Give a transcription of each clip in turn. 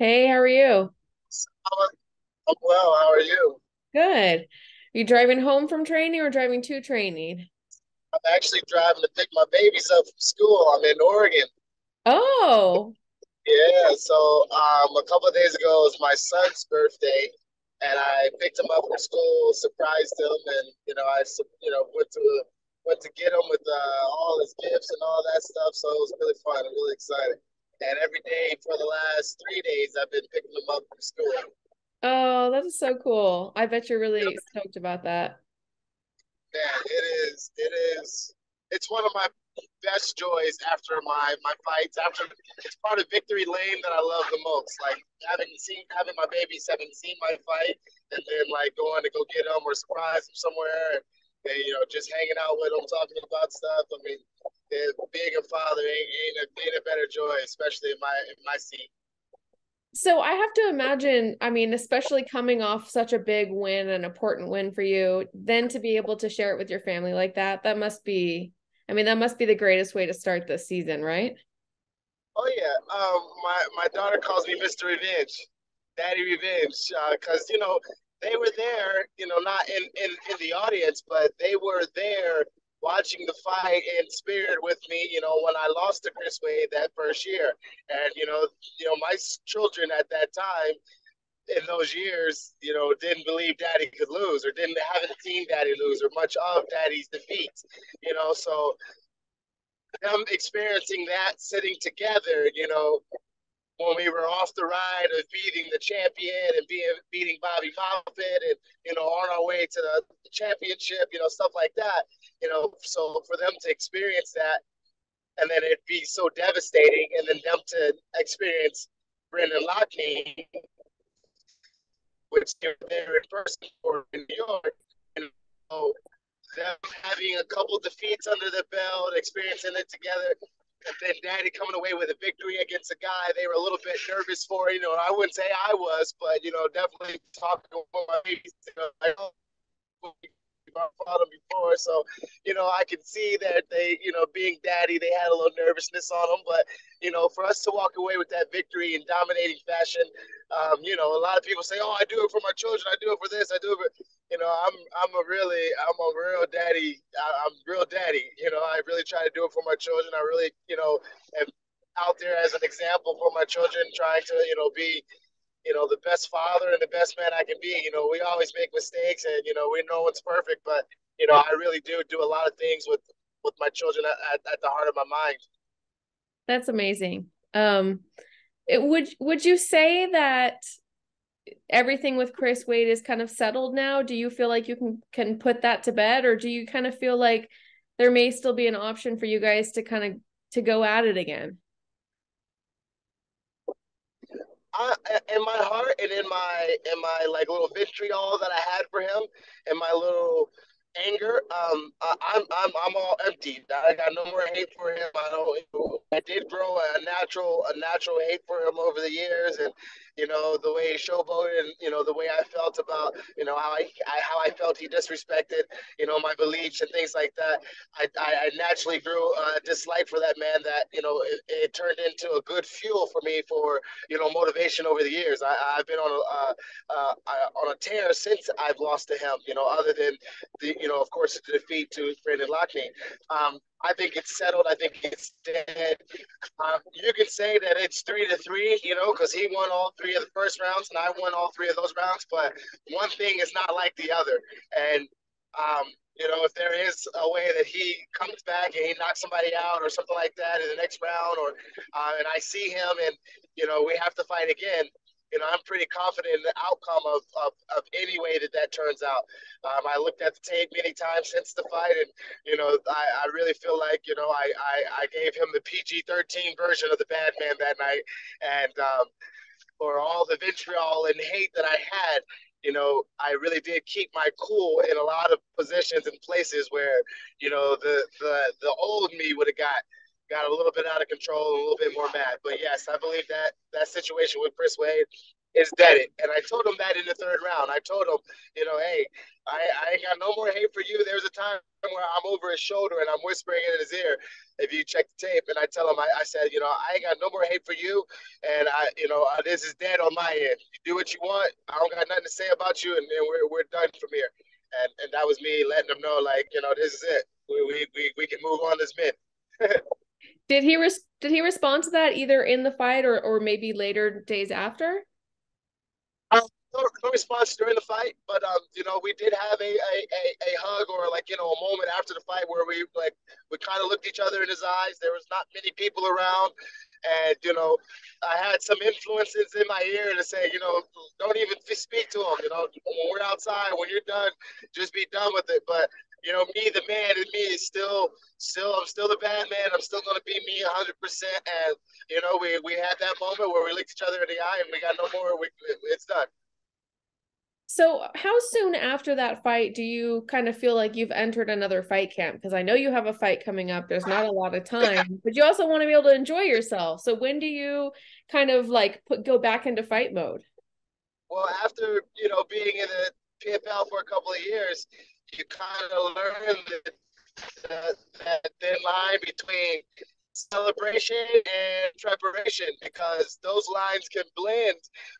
Hey, how are you? I'm well. How are you? Good. Are You driving home from training or driving to training? I'm actually driving to pick my babies up from school. I'm in Oregon. Oh, Yeah, so um, a couple of days ago was my son's birthday, and I picked him up from school, surprised him, and you know I you know went to went to get him with uh, all his gifts and all that stuff. So it was really fun. I'm really excited. And every day for the last three days, I've been picking them up from school. oh, that is so cool. I bet you're really stoked about that. Man, it is. It is. It's one of my best joys after my my fights. After it's part of victory lane that I love the most. Like having seen having my babies, having seen my fight, and then like going to go get them or surprise them somewhere, and, and you know just hanging out with them, talking about stuff. I mean, being a father ain't ain't a, ain't a better joy, especially in my in my seat. So I have to imagine, I mean, especially coming off such a big win, an important win for you, then to be able to share it with your family like that, that must be, I mean, that must be the greatest way to start the season, right? Oh yeah, um, my my daughter calls me Mr. Revenge, Daddy Revenge, because uh, you know they were there, you know, not in, in in the audience, but they were there watching the fight in spirit with me. You know, when I lost to Chris Wade that first year, and you know, you know, my children at that time in those years, you know, didn't believe Daddy could lose, or didn't haven't seen Daddy lose, or much of Daddy's defeats. You know, so them experiencing that sitting together, you know, when we were off the ride of beating the champion and being beating Bobby Moffett and you know on our way to the championship, you know stuff like that. You know, so for them to experience that and then it'd be so devastating, and then them to experience Brendan Loughnane, which they're there in person for in New York, and them having a couple defeats under the belt, experiencing it together, Daddy coming away with a victory against a guy they were a little bit nervous for. You know, I wouldn't say I was, but you know, definitely talking I've fought him before, so you know I can see that they, you know, being daddy, they had a little nervousness on them. But you know, for us to walk away with that victory in dominating fashion, um, you know, a lot of people say, "Oh, I do it for my children. I do it for this. I do it for," you know, I'm I'm a really I'm a real daddy. I, I'm real daddy. You know, I really try to do it for my children. I really, you know, am out there as an example for my children, trying to, you know, be you know, the best father and the best man I can be. You know, we always make mistakes, and you know, we know it's perfect, but you know, I really do do a lot of things with with my children at, at, the heart of my mind. That's amazing. Um, it, would would you say that everything with Chris Wade is kind of settled now? Do you feel like you can can put that to bed, or do you kind of feel like there may still be an option for you guys to kind of to go at it again? I, in my heart and in my in my like little vitriol that I had for him, and my little anger. Um, I, I'm I'm I'm all empty. I got no more hate for him. I don't. I did grow a natural a natural hate for him over the years, and you know the way he showboated, and you know the way I felt about you know how I, I how I felt he disrespected you know my beliefs and things like that. I I, I naturally grew a dislike for that man. That you know it, it, turned into a good fuel for me for you know motivation over the years. I I've been on a uh, uh, on a tear since I've lost to him. You know, other than the you know of course the defeat to Brandon Loughnane. Um, I think it's settled. I think it's dead. Uh, you can say that it's three to three, you know, because he won all three of the first rounds and I won all three of those rounds. But one thing is not like the other. And, um, you know, if there is a way that he comes back and he knocks somebody out or something like that in the next round, or uh, and I see him and, you know, we have to fight again, you know, I'm pretty confident in the outcome of, of, of any way that that turns out. Um, I looked at the tape many times since the fight, and you know, I, I really feel like you know I, I, I gave him the PG-13 version of the bad man that night, and um, for all the vitriol and hate that I had, you know, I really did keep my cool in a lot of positions and places where, you know, the the the old me would have got got a little bit out of control, a little bit more mad. But yes, I believe that that situation with Chris Wade, is deaded. And I told him that in the third round. I told him, you know, hey, I, I ain't got no more hate for you. There's a time where I'm over his shoulder and I'm whispering in his ear. If you check the tape, and I tell him, I, I said, you know, I ain't got no more hate for you, and I, you know, uh, this is dead on my end. You do what you want. I don't got nothing to say about you, and, and we're we're done from here. And and that was me letting him know, like, you know, this is it. We we we, we can move on as men. did he res- did he respond to that either in the fight or or maybe later days after? Um, no, no, response during the fight, but um, you know, we did have a, a, a, a, hug or like you know a moment after the fight where we like we kind of looked each other in his eyes. There was not many people around, and you know, I had some influences in my ear to say, you know, don't even speak to him. You know, when we're outside, when you're done, just be done with it. But you know, me, the man in me is still, still, I'm still the bad man. I'm still gonna be me 100. percent And you know, we we had that moment where we looked each other in the eye, and we got no more. We, it's done. So, how soon after that fight do you kind of feel like you've entered another fight camp? Because I know you have a fight coming up. There's not a lot of time, but you also want to be able to enjoy yourself. So, when do you kind of like put go back into fight mode? Well, after you know being in the PFL for a couple of years, you kind of learn that, that, thin line between celebration and preparation because those lines can blend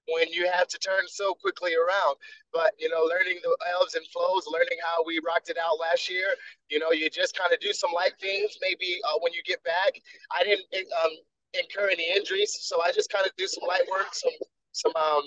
when you have to turn so quickly around. But you know, learning the ebbs and flows, learning how we rocked it out last year. You know, you just kind of do some light things. Maybe uh, when you get back, I didn't um, incur any injuries, so I just kind of do some light work, some some um,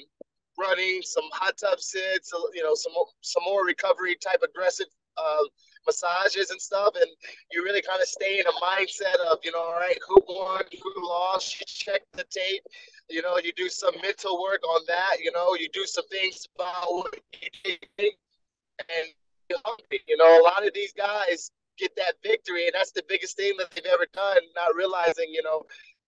running, some hot tub sits, you know, some some more recovery type aggressive uh, massages and stuff, and you really kind of stay in a mindset of, you know, all right, who won, who lost. You check the tape, you know, you do some mental work on that. You know, you do some things about what you think, and. You know, a lot of these guys get that victory, and that's the biggest thing that they've ever done, not realizing, you know,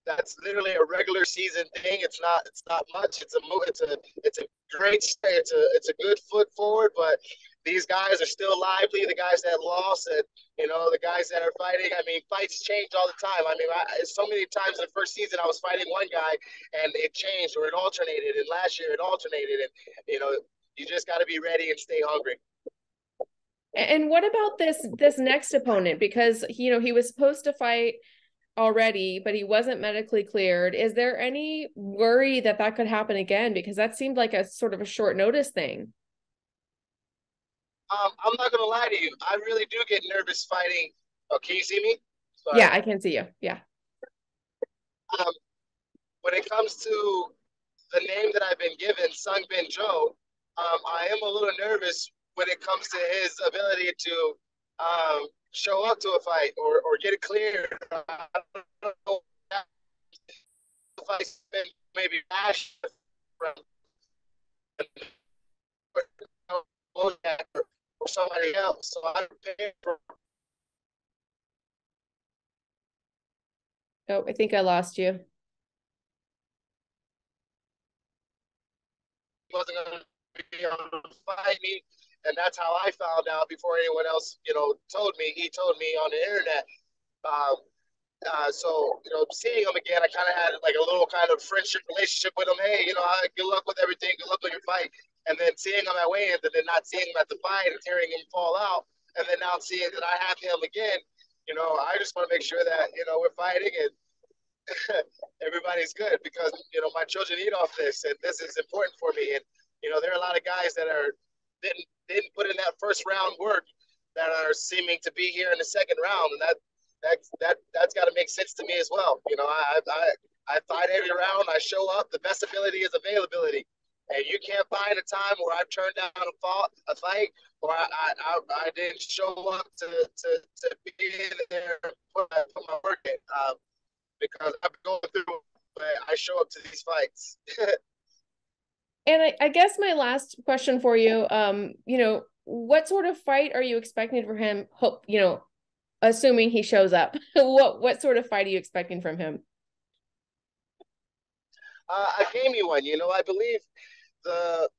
that's literally a regular season thing. It's not it's not much. It's a it's a it's a great it's a it's a good foot forward, but these guys are still lively. The guys that lost, and you know, the guys that are fighting. I mean, fights change all the time. I mean, I, so many times in the first season, I was fighting one guy, and it changed or it alternated. And last year, it alternated. And you know, you just got to be ready and stay hungry. And what about this this next opponent? Because you know he was supposed to fight already, but he wasn't medically cleared. Is there any worry that that could happen again? Because that seemed like a sort of a short notice thing. Um, I'm not gonna lie to you. I really do get nervous fighting. Oh, can you see me? Sorry. Yeah, I can see you. Yeah. Um, when it comes to the name that I've been given, Sung Bin Jo, um, I am a little nervous when it comes to his ability to um, show up to a fight or, or get it cleared. I don't know if I spend maybe bash or somebody else. So I'm prepared for. Oh, I think I lost you. Wasn't to be to fight me, and that's how I found out before anyone else, you know, told me. He told me on the internet. Um, uh, so you know, seeing him again, I kind of had like a little kind of friendship relationship with him. Hey, you know, good luck with everything. Good luck with your fight and then seeing him at weigh-ins and then not seeing him at the fight and hearing him fall out, and then now seeing that I have him again, you know, I just want to make sure that you know we're fighting and everybody's good because you know my children eat off this, and this is important for me. And you know, there are a lot of guys that are didn't didn't put in that first round work that are seeming to be here in the second round, and that that that that's got to make sense to me as well. You know, I I I fight every round. I show up. The best ability is availability and you can't find a time where I've turned down a, a fight or I, I, I, didn't show up to, to, to be there and put, put my work in um, because I've been going through, but I show up to these fights. and I, I guess my last question for you, um, you know, what sort of fight are you expecting for him? Hope you know, assuming he shows up. what what sort of fight are you expecting from him? Uh, a gamey one, you know. I believe the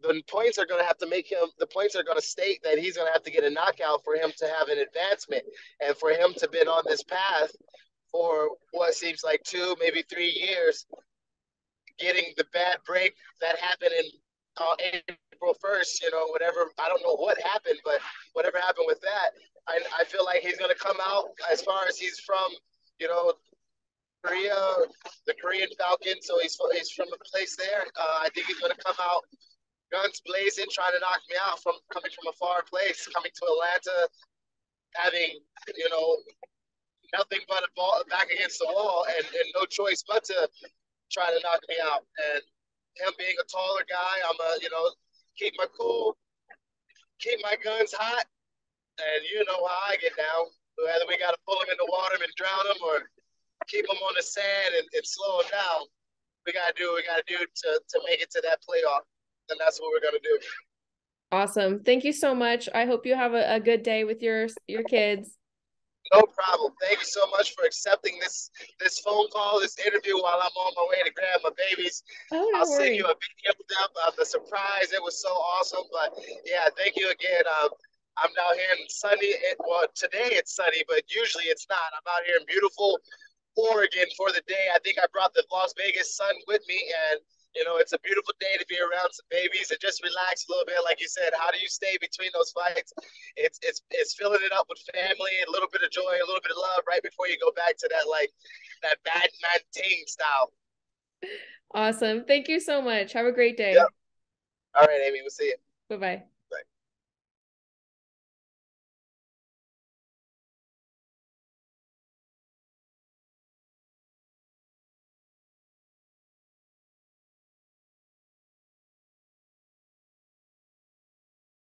the points are going to have to make him the points are going to state that he's going to have to get a knockout for him to have an advancement and for him to been on this path for what seems like two maybe three years getting the bad break that happened in uh, April 1st, you know, whatever, I don't know what happened, but whatever happened with that, I, I feel like he's going to come out as far as he's from, you know, Korea, the Korean Falcon. So he's, he's from a place there. Uh, I think he's going to come out guns blazing, trying to knock me out from coming from a far place, coming to Atlanta, having, you know, nothing but a ball back against the wall and, and no choice but to try to knock me out. And him being a taller guy, I'm a, you know, keep my cool, keep my guns hot. And you know how I get down. Whether we got to pull him in the water and drown him or keep him on the sand and, and slow him down, we got to do what we got to do to, to make it to that playoff. And that's what we're to do. Awesome. Thank you so much. I hope you have a, a good day with your your kids. No problem. Thank you so much for accepting this this phone call, this interview while I'm on my way to grab my babies. Oh, no I'll send you a video of the surprise. It was so awesome. But yeah, thank you again. Um, I'm out here in sunny. Well, today it's sunny, but usually it's not. I'm out here in beautiful Oregon for the day. I think I brought the Las Vegas sun with me, and you know, it's a beautiful day to be around some babies and just relax a little bit. Like you said, how do you stay between those fights? It's it's it's filling it up with family, a little bit of joy, a little bit of love, right before you go back to that like that bad man team style. Awesome. Thank you so much. Have a great day. Yep. All right, Amy. We'll see you. Bye bye.